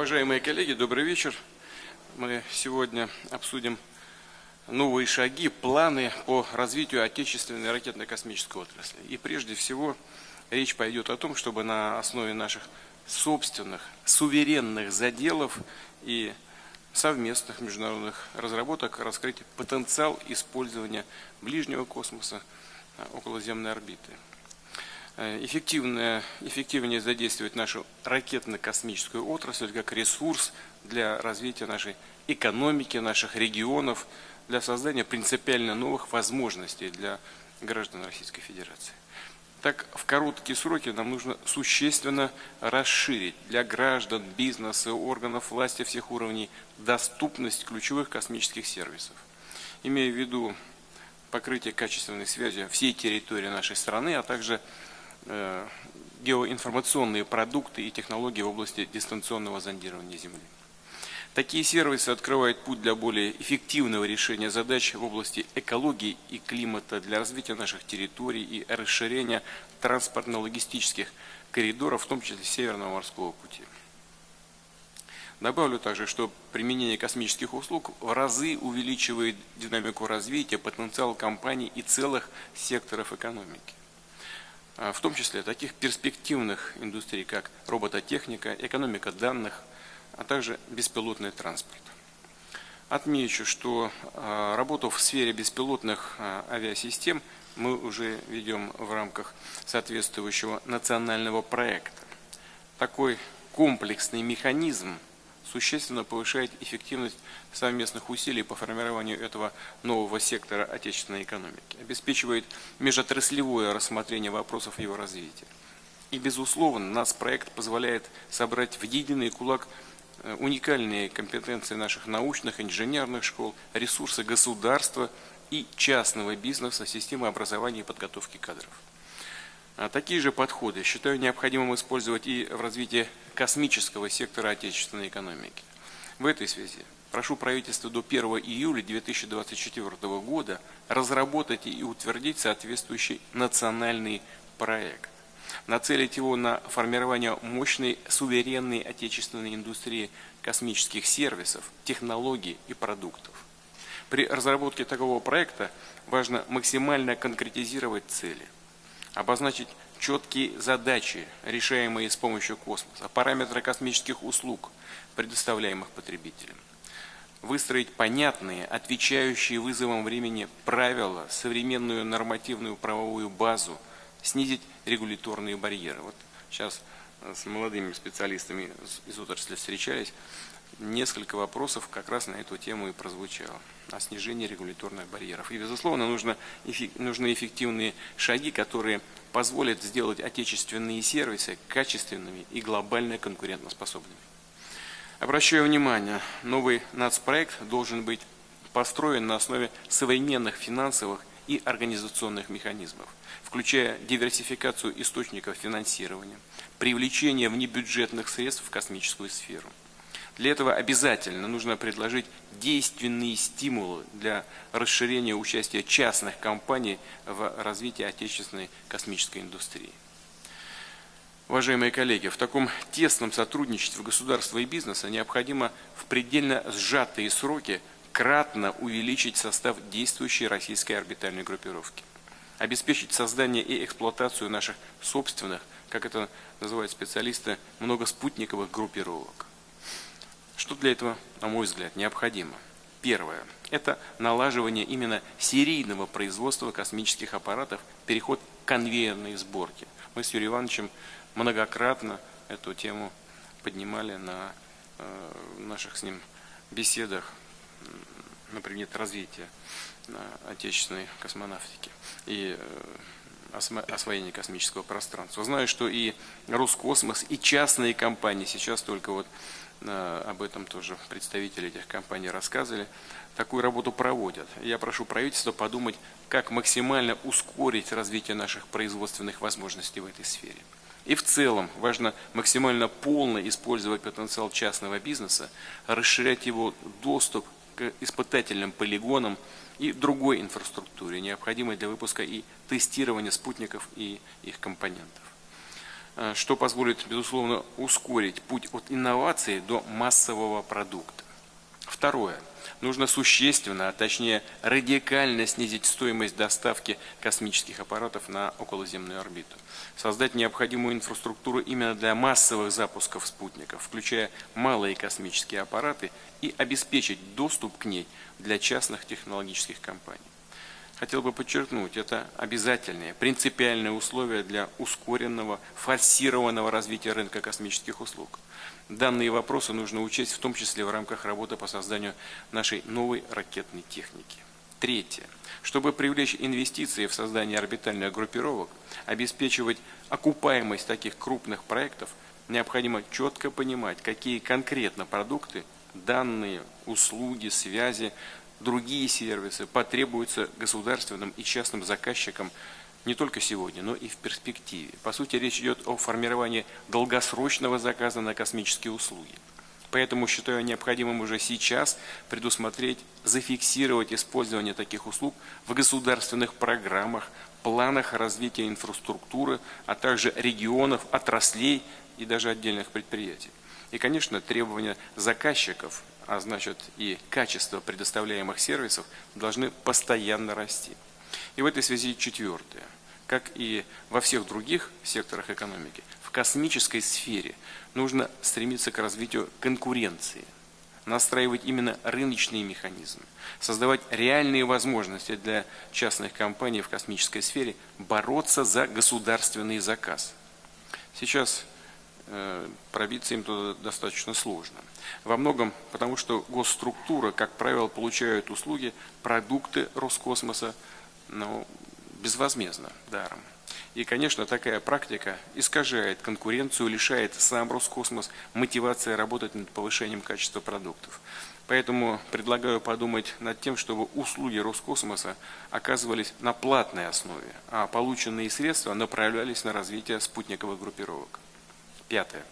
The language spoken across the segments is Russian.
Уважаемые коллеги, добрый вечер. Мы сегодня обсудим новые шаги, планы по развитию отечественной ракетно-космической отрасли. И прежде всего речь пойдет о том, чтобы на основе наших собственных, суверенных заделов и совместных международных разработок раскрыть потенциал использования ближнего космоса а, околоземной орбиты. Э, эффективное, эффективнее задействовать нашу ракетно-космическую отрасль как ресурс для развития нашей экономики, наших регионов, для создания принципиально новых возможностей для граждан Российской Федерации. Так, в короткие сроки нам нужно существенно расширить для граждан, бизнеса, органов власти всех уровней доступность ключевых космических сервисов. Имея в виду покрытие качественной связи всей территории нашей страны, а также геоинформационные продукты и технологии в области дистанционного зондирования Земли. Такие сервисы открывают путь для более эффективного решения задач в области экологии и климата, для развития наших территорий и расширения транспортно-логистических коридоров, в том числе Северного морского пути. Добавлю также, что применение космических услуг в разы увеличивает динамику развития, потенциал компаний и целых секторов экономики. А в том числе таких перспективных индустрий, как робототехника, экономика данных, а также беспилотный транспорт. Отмечу, что а, работу в сфере беспилотных а, авиасистем мы уже ведем в рамках соответствующего национального проекта. Такой комплексный механизм существенно повышает эффективность совместных усилий по формированию этого нового сектора отечественной экономики, обеспечивает межотраслевое рассмотрение вопросов его развития. И, безусловно, нас проект позволяет собрать в единый кулак Э, уникальные компетенции наших научных, инженерных школ, ресурсы государства и частного бизнеса, системы образования и подготовки кадров. А такие же подходы считаю необходимым использовать и в развитии космического сектора отечественной экономики. В этой связи прошу правительство до 1 июля 2024 года разработать и утвердить соответствующий национальный проект нацелить его на формирование мощной суверенной отечественной индустрии космических сервисов, технологий и продуктов. При разработке такого проекта важно максимально конкретизировать цели, обозначить четкие задачи, решаемые с помощью космоса, параметры космических услуг, предоставляемых потребителям, выстроить понятные, отвечающие вызовам времени правила, современную нормативную правовую базу – снизить регуляторные барьеры. Вот сейчас с молодыми специалистами из отрасли встречались, несколько вопросов как раз на эту тему и прозвучало, о снижении регуляторных барьеров. И, безусловно, нужно, нужны эффективные шаги, которые позволят сделать отечественные сервисы качественными и глобально конкурентоспособными. Обращаю внимание, новый нацпроект должен быть построен на основе современных финансовых и организационных механизмов включая диверсификацию источников финансирования, привлечение внебюджетных средств в космическую сферу. Для этого обязательно нужно предложить действенные стимулы для расширения участия частных компаний в развитии отечественной космической индустрии. Уважаемые коллеги, в таком тесном сотрудничестве государства и бизнеса необходимо в предельно сжатые сроки кратно увеличить состав действующей российской орбитальной группировки обеспечить создание и эксплуатацию наших собственных, как это называют специалисты, многоспутниковых группировок. Что для этого, на мой взгляд, необходимо? Первое – это налаживание именно серийного производства космических аппаратов, переход к конвейерной сборке. Мы с Юрием Ивановичем многократно эту тему поднимали на э, наших с ним беседах на предмет развития отечественной космонавтики и э, освоения космического пространства. Знаю, что и Роскосмос, и частные компании, сейчас только вот э, об этом тоже представители этих компаний рассказывали, такую работу проводят. Я прошу правительства подумать, как максимально ускорить развитие наших производственных возможностей в этой сфере. И в целом важно максимально полно использовать потенциал частного бизнеса, расширять его доступ к испытательным полигонам и другой инфраструктуре, необходимой для выпуска и тестирования спутников и их компонентов. Э, что позволит, безусловно, ускорить путь от инновации до массового продукта. Второе. Нужно существенно, а точнее радикально снизить стоимость доставки космических аппаратов на околоземную орбиту. Создать необходимую инфраструктуру именно для массовых запусков спутников, включая малые космические аппараты, и обеспечить доступ к ней для частных технологических компаний. Хотел бы подчеркнуть, это обязательные, принципиальные условия для ускоренного, форсированного развития рынка космических услуг. Данные вопросы нужно учесть в том числе в рамках работы по созданию нашей новой ракетной техники. Третье. Чтобы привлечь инвестиции в создание орбитальных группировок, обеспечивать окупаемость таких крупных проектов, необходимо четко понимать, какие конкретно продукты, данные, услуги, связи другие сервисы потребуются государственным и частным заказчикам не только сегодня, но и в перспективе. По сути, речь идет о формировании долгосрочного заказа на космические услуги. Поэтому считаю необходимым уже сейчас предусмотреть, зафиксировать использование таких услуг в государственных программах, планах развития инфраструктуры, а также регионов, отраслей и даже отдельных предприятий. И, конечно, требования заказчиков а значит и качество предоставляемых сервисов, должны постоянно расти. И в этой связи четвертое. Как и во всех других секторах экономики, в космической сфере нужно стремиться к развитию конкуренции, настраивать именно рыночные механизмы, создавать реальные возможности для частных компаний в космической сфере бороться за государственный заказ. Сейчас пробиться им туда достаточно сложно. Во многом потому, что госструктура, как правило, получают услуги, продукты Роскосмоса ну, безвозмездно, даром. И, конечно, такая практика искажает конкуренцию, лишает сам Роскосмос мотивации работать над повышением качества продуктов. Поэтому предлагаю подумать над тем, чтобы услуги Роскосмоса оказывались на платной основе, а полученные средства направлялись на развитие спутниковых группировок. Пятое.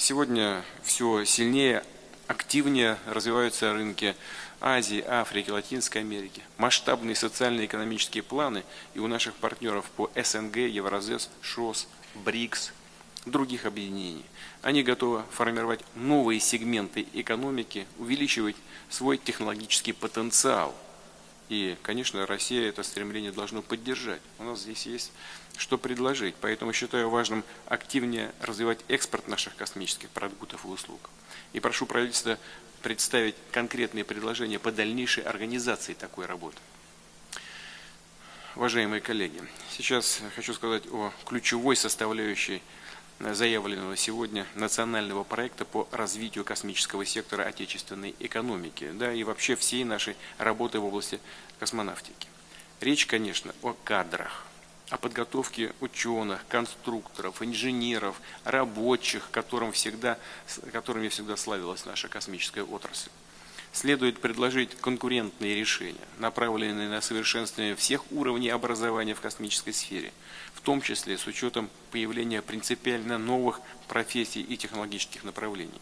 Сегодня все сильнее, активнее развиваются рынки Азии, Африки, Латинской Америки. Масштабные социально-экономические планы и у наших партнеров по СНГ, Евразес, ШОС, БРИКС, других объединений. Они готовы формировать новые сегменты экономики, увеличивать свой технологический потенциал – и, конечно, Россия это стремление должно поддержать. У нас здесь есть что предложить. Поэтому считаю важным активнее развивать экспорт наших космических продуктов и услуг. И прошу правительства представить конкретные предложения по дальнейшей организации такой работы. Уважаемые коллеги, сейчас хочу сказать о ключевой составляющей заявленного сегодня национального проекта по развитию космического сектора отечественной экономики, да, и вообще всей нашей работы в области космонавтики. Речь, конечно, о кадрах, о подготовке ученых, конструкторов, инженеров, рабочих, которым всегда, которыми всегда славилась наша космическая отрасль следует предложить конкурентные решения, направленные на совершенствование всех уровней образования в космической сфере, в том числе с учетом появления принципиально новых профессий и технологических направлений.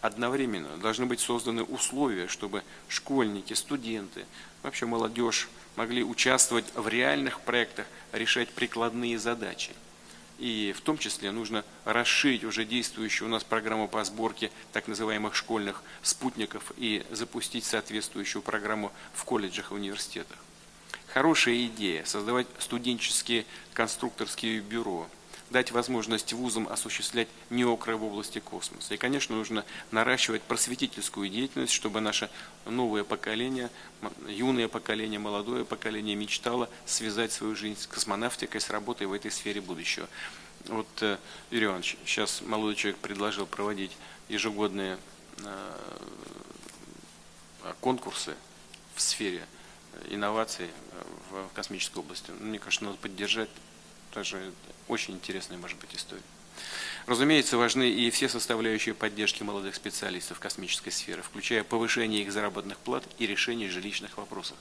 Одновременно должны быть созданы условия, чтобы школьники, студенты, вообще молодежь могли участвовать в реальных проектах, решать прикладные задачи – и в том числе нужно расширить уже действующую у нас программу по сборке так называемых школьных спутников и запустить соответствующую программу в колледжах и университетах. Хорошая идея – создавать студенческие конструкторские бюро – дать возможность вузам осуществлять неокры в области космоса. И, конечно, нужно наращивать просветительскую деятельность, чтобы наше новое поколение, юное поколение, молодое поколение мечтало связать свою жизнь с космонавтикой, с работой в этой сфере будущего. Вот, э, Юрий Иванович, сейчас молодой человек предложил проводить ежегодные э, конкурсы в сфере инноваций в космической области. Мне кажется, надо поддержать тоже очень интересная может быть история. Разумеется, важны и все составляющие поддержки молодых специалистов космической сферы, включая повышение их заработных плат и решение жилищных вопросов.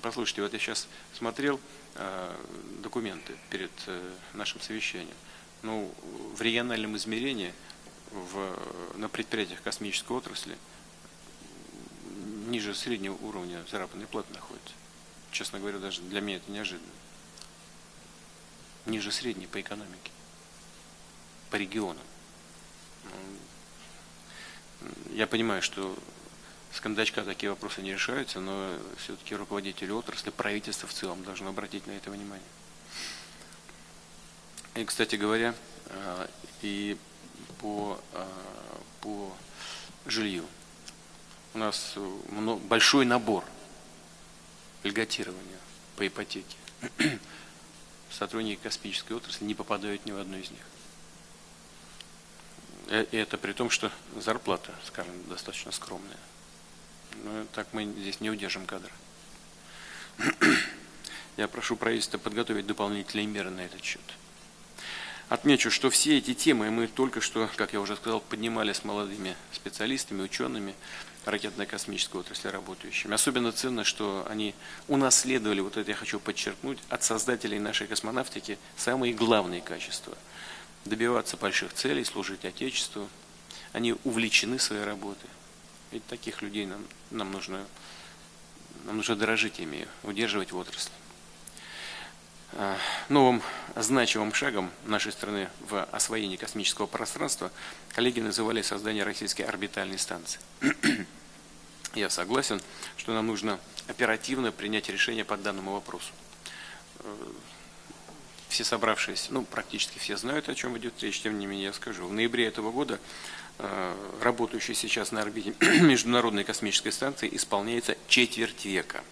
Послушайте, вот я сейчас смотрел э, документы перед э, нашим совещанием. Ну, в региональном измерении в, на предприятиях космической отрасли ниже среднего уровня заработной платы находится. Честно говоря, даже для меня это неожиданно ниже средней по экономике. по регионам. Я понимаю, что с кондачка такие вопросы не решаются, но все-таки руководители отрасли, правительство в целом должно обратить на это внимание. И, кстати говоря, э, и по, э, по жилью. У нас большой набор льготирования по ипотеке. Сотрудники космической отрасли не попадают ни в одну из них. Э, и это при том, что зарплата, скажем, достаточно скромная. Но так мы здесь не удержим кадры. Я прошу правительство подготовить дополнительные меры на этот счет. Отмечу, что все эти темы мы только что, как я уже сказал, поднимали с молодыми специалистами, учеными ракетно-космической отрасли работающими. Особенно ценно, что они унаследовали, вот это я хочу подчеркнуть, от создателей нашей космонавтики самые главные качества. Добиваться больших целей, служить Отечеству. Они увлечены своей работой. Ведь таких людей нам, нам, нужно, нам нужно дорожить ими, удерживать в отрасли. А, новым значимым шагом нашей страны в освоении космического пространства коллеги называли создание российской орбитальной станции. Я согласен, что нам нужно оперативно принять решение по данному вопросу. Э, все собравшиеся, ну, практически все знают, о чем идет речь, тем не менее я скажу. В ноябре этого года э, работающей сейчас на орбите Международной космической станции исполняется четверть века.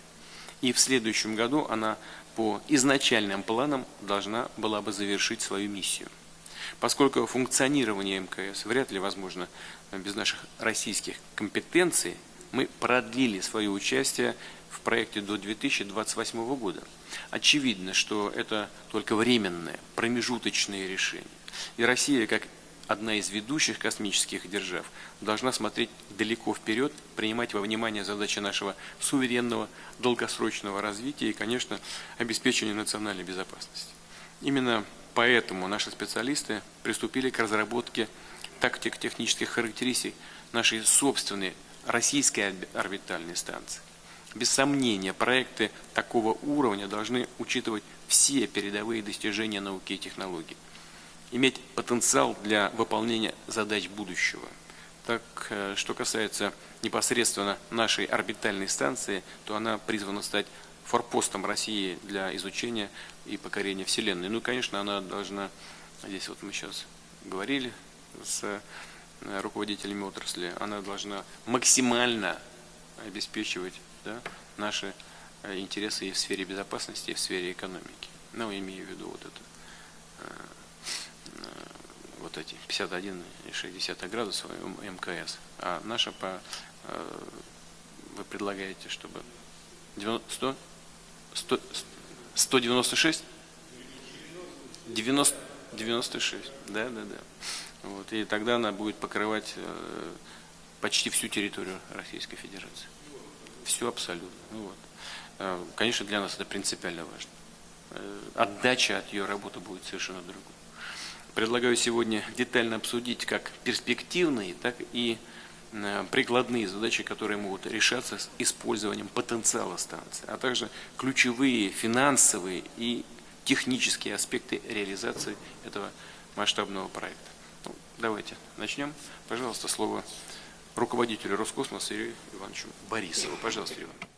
И в следующем году она по изначальным планам должна была бы завершить свою миссию. Поскольку функционирование МКС вряд ли возможно без наших российских компетенций, мы продлили свое участие в проекте до 2028 года. Очевидно, что это только временное, промежуточное решение. И Россия, как одна из ведущих космических держав, должна смотреть далеко вперед, принимать во внимание задачи нашего суверенного долгосрочного развития и, конечно, обеспечения национальной безопасности. Именно поэтому наши специалисты приступили к разработке тактик технических характеристик нашей собственной российской орбитальной станции. Без сомнения, проекты такого уровня должны учитывать все передовые достижения науки и технологий иметь потенциал для выполнения задач будущего. Так, э, что касается непосредственно нашей орбитальной станции, то она призвана стать форпостом России для изучения и покорения Вселенной. Ну, конечно, она должна, здесь вот мы сейчас говорили с э, руководителями отрасли, она должна максимально обеспечивать да, наши э, интересы и в сфере безопасности, и в сфере экономики. Ну, имею в виду вот это вот эти 51,6 градусов МКС. А наша по, э, вы предлагаете, чтобы 100, 100, 196? 90, 96, да, да, да. Вот, и тогда она будет покрывать э, почти всю территорию Российской Федерации. Все абсолютно. Ну, вот. Э, конечно, для нас это принципиально важно. Отдача от ее работы будет совершенно другой. Предлагаю сегодня детально обсудить как перспективные, так и э, прикладные задачи, которые могут решаться с использованием потенциала станции, а также ключевые финансовые и технические аспекты реализации этого масштабного проекта. Ну, давайте начнем. Пожалуйста, слово руководителю Роскосмоса Юрию Ивановичу Борисову. Пожалуйста, Иван.